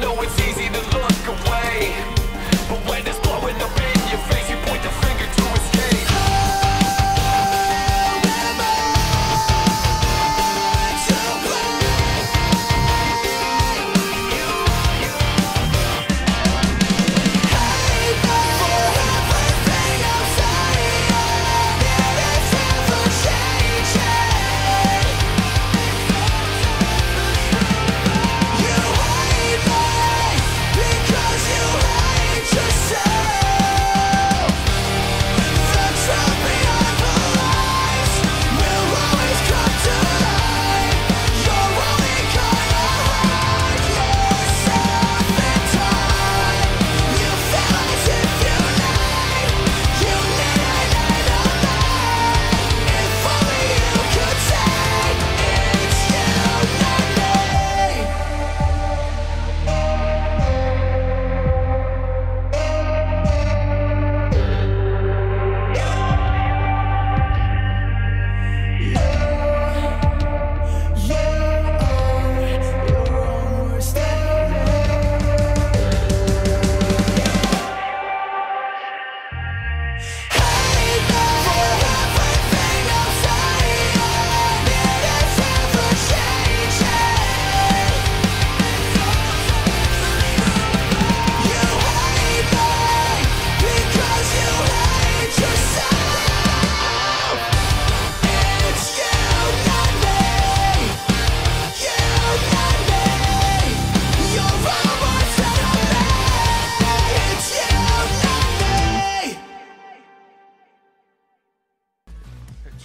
know it's easy to look away, but when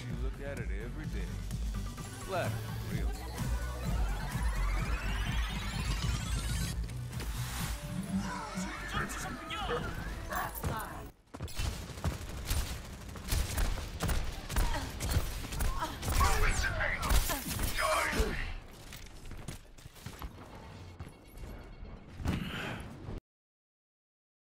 you look at it every day. Flatter, real.